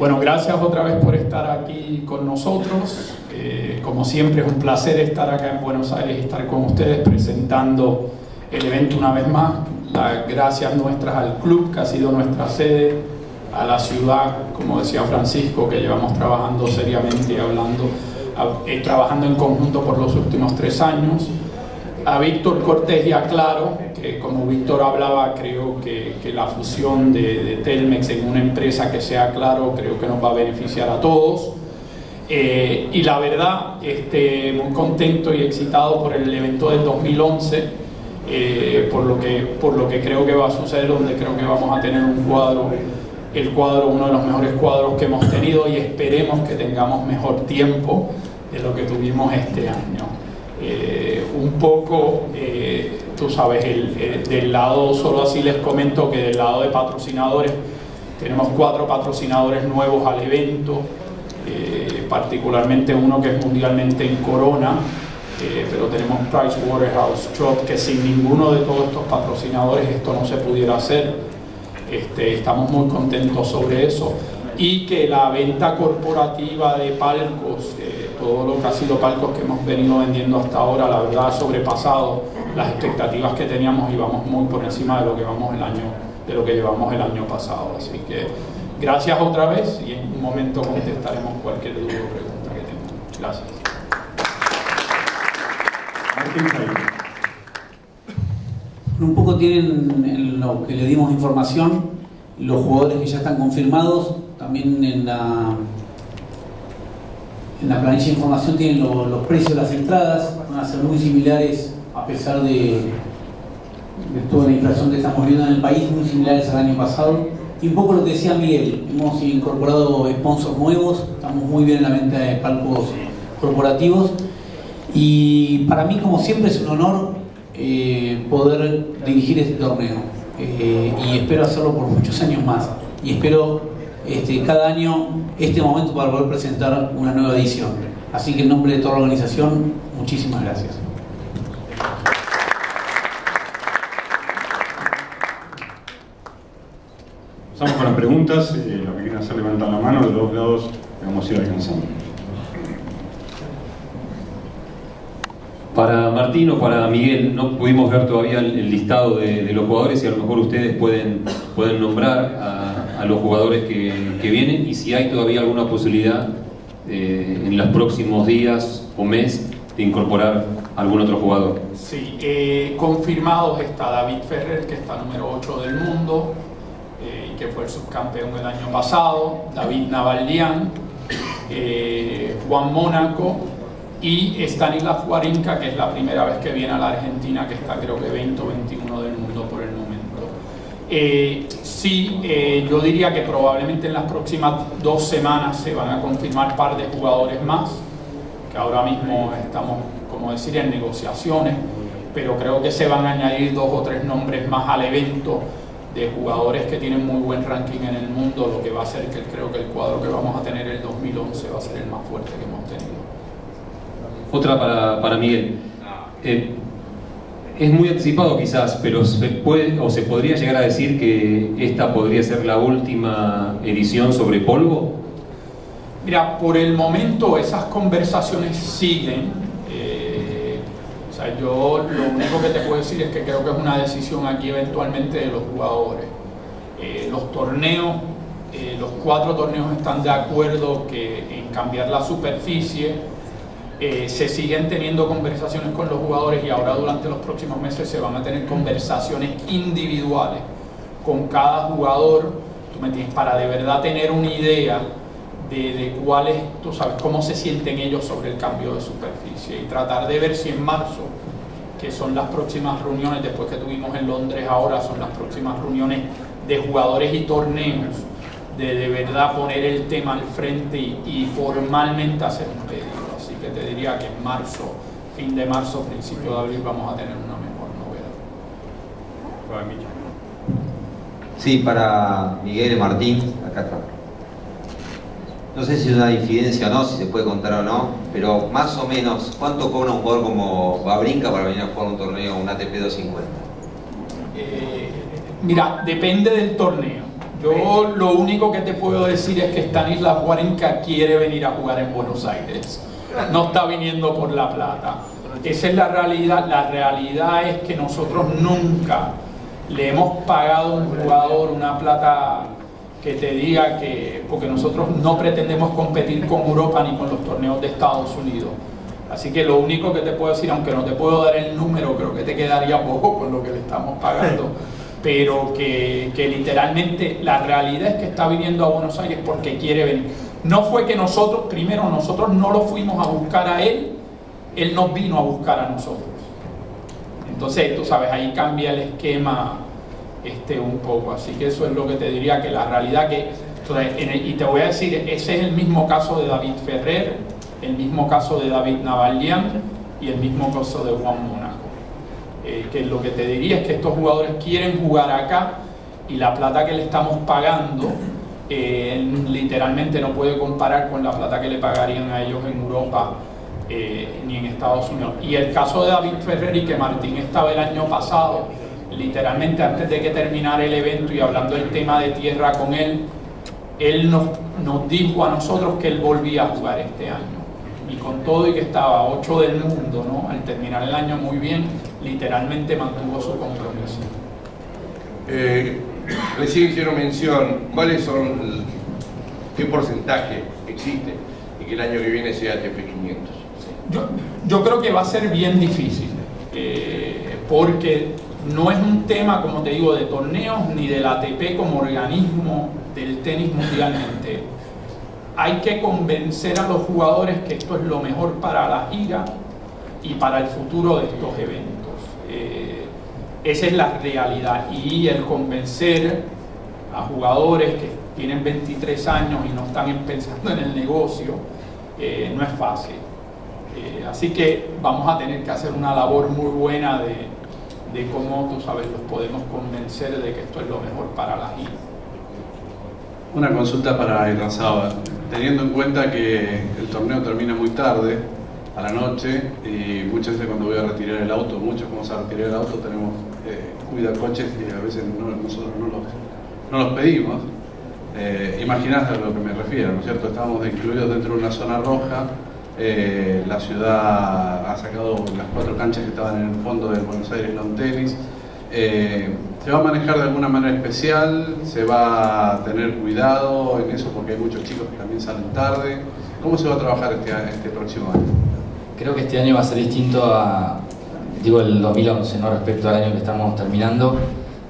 Bueno, gracias otra vez por estar aquí con nosotros. Eh, como siempre es un placer estar acá en Buenos Aires y estar con ustedes presentando el evento una vez más. Las gracias nuestras al club que ha sido nuestra sede, a la ciudad, como decía Francisco, que llevamos trabajando seriamente y hablando, eh, trabajando en conjunto por los últimos tres años a Víctor Cortés y a Claro, que como Víctor hablaba, creo que, la fusión de, Telmex en una empresa que sea Claro, creo que nos va a beneficiar a todos. Eh, y la verdad, este, muy contento y excitado por el evento del 2011, eh, por, lo que, por lo que creo que va a suceder, donde creo que vamos a tener un cuadro, el cuadro, uno de los mejores cuadros que hemos tenido y esperemos que tengamos mejor tiempo de lo que tuvimos este año. Eh, un poco, eh, tú sabes, el, del lado, solo así les comento que del lado de patrocinadores, tenemos cuatro patrocinadores nuevos al evento, eh, particularmente uno que es mundialmente en Corona, pero tenemos Pricewaterhouse, Chop, que sin ninguno de todos estos patrocinadores esto no se pudiera hacer. Este, estamos muy contentos sobre eso y que la venta corporativa de palcos, todo lo que ha sido palcos que hemos venido vendiendo hasta ahora, la verdad ha sobrepasado las expectativas que teníamos y vamos muy por encima de lo que vamos el año, de lo que llevamos el año pasado. Así que gracias otra vez y en un momento contestaremos cualquier duda o pregunta que tengan. Gracias. Un poco tienen en lo que le dimos información los jugadores que ya están confirmados, también en la en la planilla de información tienen los precios de las entradas, van a ser muy similares a pesar de, toda la inflación que estamos viendo en el país, muy similares al año pasado. Y un poco lo que decía Miguel, hemos incorporado sponsors nuevos, estamos muy bien en la venta de palcos corporativos. Y para mí como siempre es un honor eh, poder dirigir este torneo. Eh, y espero hacerlo por muchos años más. Y espero este, cada año este momento para poder presentar una nueva edición. Así que en nombre de toda la organización, muchísimas gracias. Pasamos con las preguntas, eh, lo que quieran hacer levantar la mano, de los dos lados vamos a ir alcanzando. Para Martín o para Miguel, no pudimos ver todavía el, listado de, los jugadores y a lo mejor ustedes pueden, pueden nombrar a, los jugadores que, vienen y si hay todavía alguna posibilidad eh, en los próximos días o mes de incorporar algún otro jugador. Sí, eh, confirmados está David Ferrer, que está número 8 del mundo eh, y que fue el subcampeón el año pasado, David Navaldian, Juan Mónaco, y Stanislav Warinka, que es la primera vez que viene a la Argentina, que está creo que 20 o 21 del mundo por el momento. Eh, sí, eh, yo diría que probablemente en las próximas dos semanas se van a confirmar par de jugadores más, que ahora mismo estamos, como decir, en negociaciones, pero creo que se van a añadir dos o tres nombres más al evento de jugadores que tienen muy buen ranking en el mundo, lo que va a hacer que creo que el cuadro que vamos a tener el 2011 va a ser el más fuerte que hemos tenido. Otra para, para Miguel. Eh, es muy anticipado quizás, pero se puede o se podría llegar a decir que esta podría ser la última edición sobre polvo. Mira, por el momento esas conversaciones siguen. Eh, o sea, yo lo único que te puedo decir es que creo que es una decisión aquí eventualmente de los jugadores. Eh, los torneos, los cuatro torneos están de acuerdo que en cambiar la superficie eh, se siguen teniendo conversaciones con los jugadores y ahora durante los próximos meses se van a tener conversaciones individuales con cada jugador, para de verdad tener una idea de, de cuál es, tú sabes, cómo se sienten ellos sobre el cambio de superficie y tratar de ver si en marzo, que son las próximas reuniones, después que tuvimos en Londres ahora, son las próximas reuniones de jugadores y torneos, de de verdad poner el tema al frente y, y formalmente hacer un pedido que te diría que en marzo, fin de marzo, principio de abril vamos a tener una mejor novedad. Sí, para Miguel y Martín, acá atrás. No sé si es una infidencia o no, si se puede contar o no, pero más o menos, ¿cuánto cobra un jugador como Babrinca para venir a jugar un torneo, un ATP 250? Eh, mira, depende del torneo Yo lo único que te puedo decir es que Stanislas Guarinca quiere venir a jugar en Buenos Aires. No está viniendo por La Plata. Esa es la realidad. La realidad es que nosotros nunca le hemos pagado a un jugador una plata que te diga que, porque nosotros no pretendemos competir con Europa ni con los torneos de Estados Unidos. Así que lo único que te puedo decir, aunque no te puedo dar el número, creo que te quedaría poco con lo que le estamos pagando, pero que, que literalmente la realidad es que está viniendo a Buenos Aires porque quiere venir. No fue que nosotros, primero nosotros no lo fuimos a buscar a él, él nos vino a buscar a nosotros. Entonces, tú sabes, ahí cambia el esquema este, un poco. Así que eso es lo que te diría, que la realidad que... y te voy a decir, ese es el mismo caso de David Ferrer, el mismo caso de David Navalian y el mismo caso de Juan Mónaco. Eh, que lo que te diría es que estos jugadores quieren jugar acá y la plata que le estamos pagando eh, literalmente no puede comparar con la plata que le pagarían a ellos en Europa eh, ni en Estados Unidos. Y el caso de David Ferrer y que Martín estaba el año pasado, literalmente antes de que terminara el evento y hablando del tema de tierra con él, él nos, nos dijo a nosotros que él volvía a jugar este año. Y con todo y que estaba 8 del mundo, ¿no? al terminar el año muy bien, literalmente mantuvo su compromiso. Eh, recién hicieron mención, ¿cuáles son, qué porcentaje existe y que el año que viene sea TP500? Yo, yo creo que va a ser bien difícil, eh, porque no es un tema, como te digo, de torneos ni del ATP como organismo del tenis mundialmente. Hay que convencer a los jugadores que esto es lo mejor para la gira y para el futuro de estos eventos. Esa es la realidad. Y el convencer a jugadores que tienen 23 años y no están pensando en el negocio, eh, no es fácil. Eh, así que vamos a tener que hacer una labor muy buena de, de cómo, tú sabes, los podemos convencer de que esto es lo mejor para la gira. Una consulta para Irrazaba. Teniendo en cuenta que el torneo termina muy tarde, a la noche, y muchas veces cuando voy a retirar el auto, muchos vamos a retirar el auto, tenemos coches que a veces nosotros no los, no los pedimos. Eh, a lo que me refiero, ¿no es cierto? Estamos incluidos dentro de una zona roja, eh, la ciudad ha sacado las cuatro canchas que estaban en el fondo del Buenos Aires Lawn Tennis. Eh, ¿Se va a manejar de alguna manera especial? ¿Se va a tener cuidado en eso porque hay muchos chicos que también salen tarde? ¿Cómo se va a trabajar este, este próximo año? Creo que este año va a ser distinto a, digo, el 2011, ¿no? respecto al año que estamos terminando,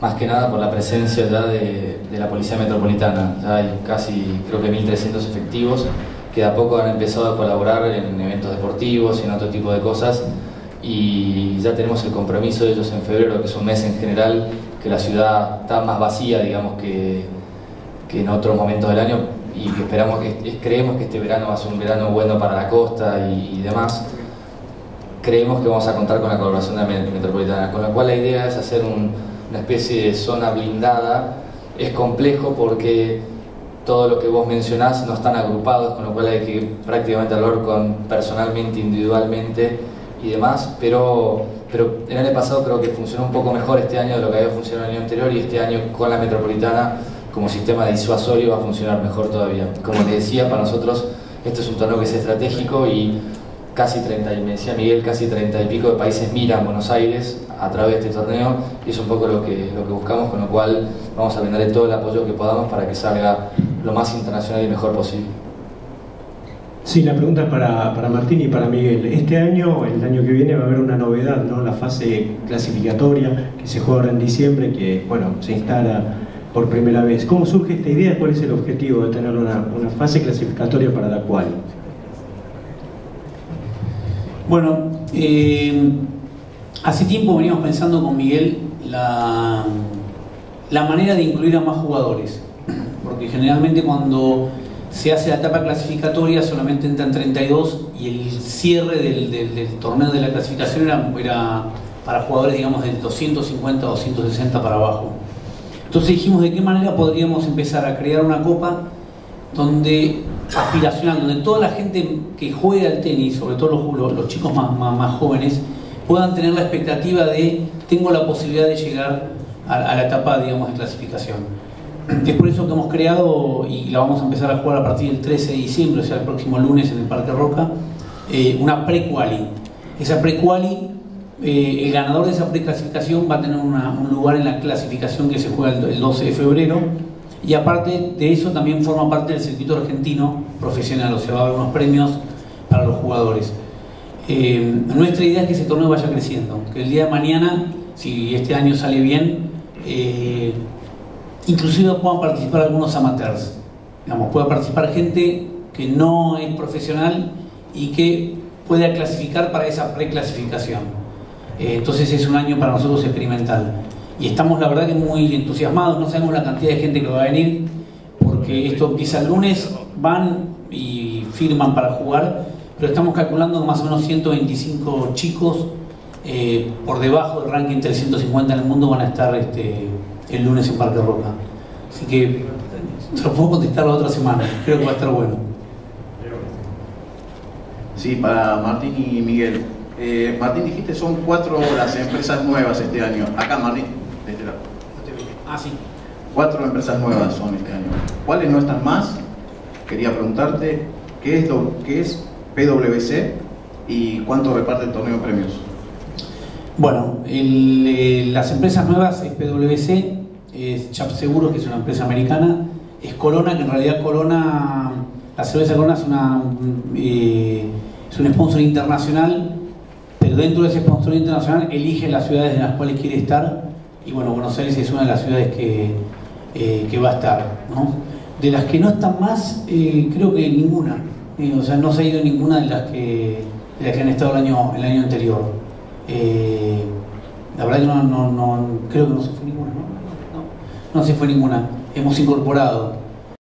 más que nada por la presencia ya de, la Policía Metropolitana. Ya hay casi, creo que 1.300 efectivos que de a poco han empezado a colaborar en eventos deportivos y en otro tipo de cosas y ya tenemos el compromiso de ellos en febrero, que es un mes en general que la ciudad está más vacía, digamos, que, que en otros momentos del año y que esperamos que creemos que este verano va a ser un verano bueno para la costa y, demás. Creemos que vamos a contar con la colaboración de la metropolitana, con lo cual la idea es hacer una especie de zona blindada. Es complejo porque todo lo que vos mencionás no están agrupados, con lo cual hay que prácticamente hablar con personalmente, individualmente y demás, pero, pero el año pasado creo que funcionó un poco mejor este año de lo que había funcionado el año anterior y este año con la metropolitana como sistema disuasorio va a funcionar mejor todavía. Como les decía, para nosotros este es un torneo que es estratégico y casi 30, y me decía Miguel, casi 30 y pico de países miran Buenos Aires a través de este torneo y es un poco lo que, lo que buscamos, con lo cual vamos a brindarle todo el apoyo que podamos para que salga lo más internacional y mejor posible. Sí, la pregunta para, para, Martín y para Miguel. Este año, el año que viene, va a haber una novedad, ¿no? La fase clasificatoria que se juega ahora en diciembre, que bueno, se instala por primera vez. ¿Cómo surge esta idea? ¿Cuál es el objetivo de tener una, una fase clasificatoria para la cual? Bueno, eh, hace tiempo veníamos pensando con Miguel la, la manera de incluir a más jugadores, porque generalmente cuando se hace la etapa clasificatoria solamente entran 32 y el cierre del, del, torneo de la clasificación era, era, para jugadores digamos de 250 o 260 para abajo. Entonces dijimos de qué manera podríamos empezar a crear una copa donde aspiracional, donde toda la gente que juega al tenis, sobre todo los, los chicos más, más, jóvenes, puedan tener la expectativa de tengo la posibilidad de llegar a, la etapa digamos, de clasificación. es por eso que hemos creado, y la vamos a empezar a jugar a partir del 13 de diciembre, o sea, el próximo lunes en el Parque Roca, eh, una pre-quali. Esa pre-quali, eh, el ganador de esa preclasificación va a tener un lugar en la clasificación que se juega el, 12 de febrero, y aparte de eso también forma parte del circuito argentino profesional, o sea, va a haber unos premios para los jugadores. Eh, nuestra idea es que ese torneo vaya creciendo, que el día de mañana, si este año sale bien, inclusive puedan participar algunos amateurs. Digamos, pueda participar gente que no es profesional y que pueda clasificar para esa preclasificación. Eh, entonces es un año para nosotros experimental. Y estamos la verdad que muy entusiasmados, no sabemos la cantidad de gente que va a venir, porque esto empieza el lunes, van y firman para jugar, pero estamos calculando que más o menos 125 chicos eh, por debajo del ranking 350 en el mundo van a estar este, el lunes en Parque Roca. Así que se lo puedo contestar la otra semana, creo que va a estar bueno. Sí, para Martín y Miguel. Eh, Martín, dijiste son cuatro las empresas nuevas este año. Acá, Martín, desde la... Ah, sí. Cuatro empresas nuevas son este año. ¿Cuáles no están más? Quería preguntarte, ¿qué es, lo, qué es PwC y cuánto reparte el torneo de premios? Bueno, eh, las empresas nuevas es PwC, es Chap Seguros, que es una empresa americana, es Corona, que en realidad Corona, la cerveza Corona es, una, eh, es un sponsor internacional, pero dentro de ese sponsor internacional elige las ciudades en las cuales quiere estar, y bueno, Buenos Aires es una de las ciudades que, eh, que va a estar. De las que no están más, creo que ninguna, o sea, no se ha ido ninguna de las que, de las que han estado el año, el año anterior. Eh, la verdad que no, no, no, creo que no se fue ninguna, ¿no? No, no se fue ninguna. Hemos incorporado